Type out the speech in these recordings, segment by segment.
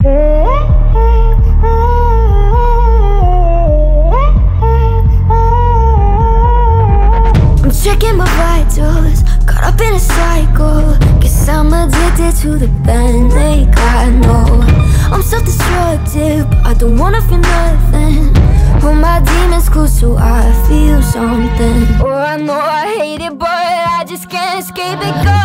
I'm checking my vitals, caught up in a cycle. Guess I'm addicted to the band they got no. I'm self destructive, but I don't wanna feel nothing. Hold my demons close so I feel something. Oh, I know I hate it, but I just can't escape it.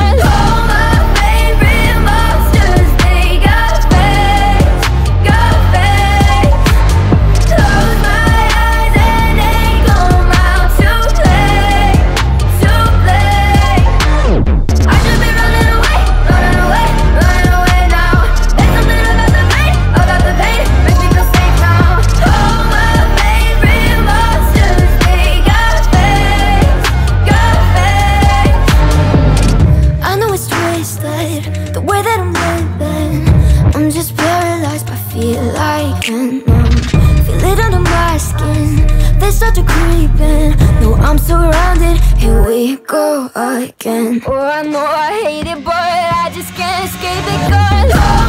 Twisted, the way that I'm living. I'm just paralyzed by fear like venom. Feel it under my skin, they start to creeping. No, I'm surrounded, here we go again. Oh, I know I hate it, but I just can't escape it.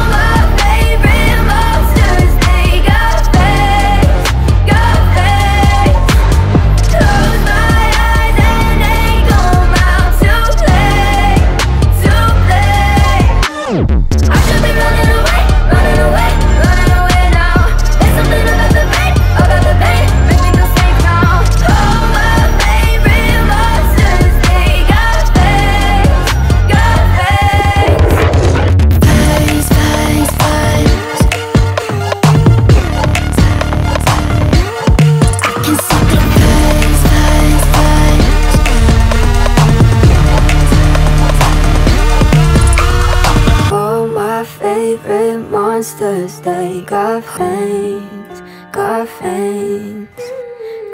Monsters, they got fangs, got fangs.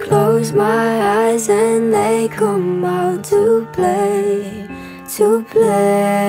Close my eyes and they come out to play, to play.